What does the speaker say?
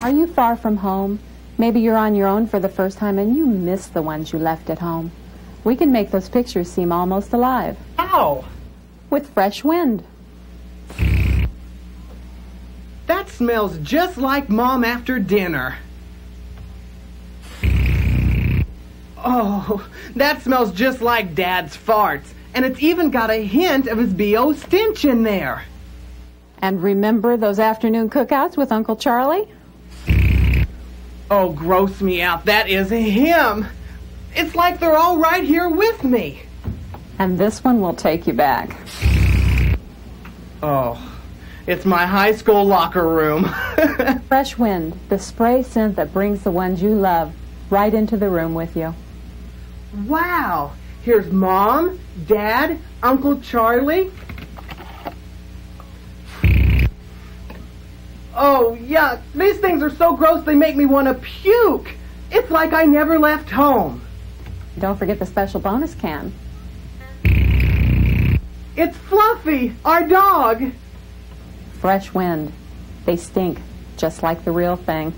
Are you far from home? Maybe you're on your own for the first time and you miss the ones you left at home. We can make those pictures seem almost alive. Ow! With fresh wind. That smells just like Mom after dinner. Oh, that smells just like Dad's farts. And it's even got a hint of his B.O. stench in there. And remember those afternoon cookouts with Uncle Charlie? Oh, gross me out. That is him. It's like they're all right here with me. And this one will take you back. Oh, it's my high school locker room. Fresh wind, the spray scent that brings the ones you love right into the room with you. wow. Here's Mom, Dad, Uncle Charlie. Oh, yuck. These things are so gross they make me want to puke. It's like I never left home. Don't forget the special bonus can. It's Fluffy, our dog. Fresh wind. They stink, just like the real thing.